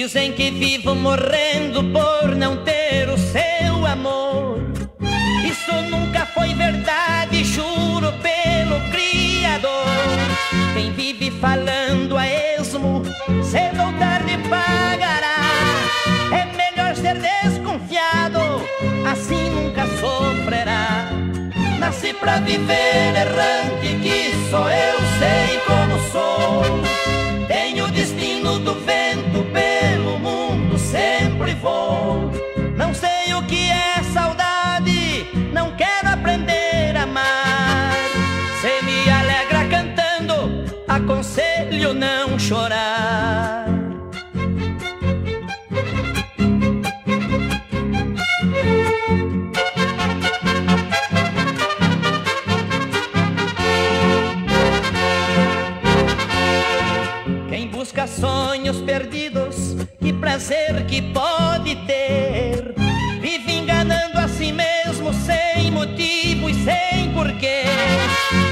Vivo morrendo por não ter o seu amor. Isso nunca foi verdade, juro pelo Criador. Quem vive falando a esmo, cedo ou tarde pagará. É melhor ser desconfiado, assim nunca sofrerá. Nasci pra viver sempre vou. Não sei o que é saudade, não quero aprender a amar. Se me alegra cantando, aconselho não chorar. Quem busca sonhos perdidos, prazer que pode ter. Vive enganando a si mesmo sem motivo e sem porquê.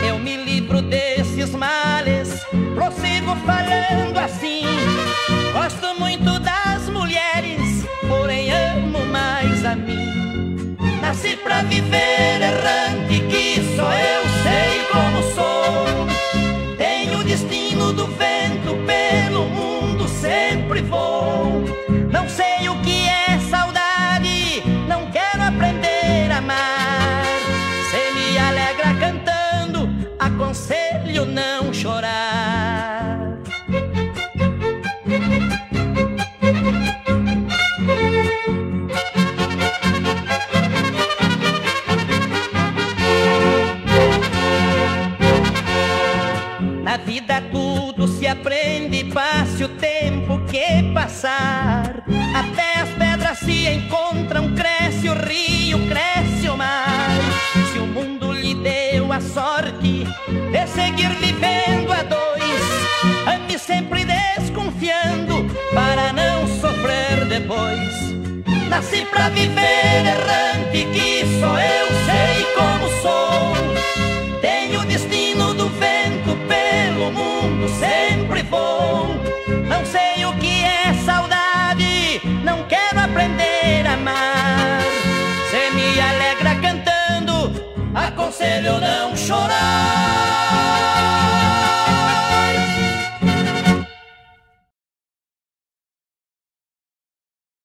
Eu me livro desses males, prossigo falando assim. Gosto muito das mulheres, porém amo mais a mim. Nasci pra viver aconselho não chorar. Na vida tudo se aprende, passe o tempo que passar. Até as pedras a sorte de seguir vivendo a dois, ande sempre desconfiando para não sofrer depois. Nasci pra viver errante,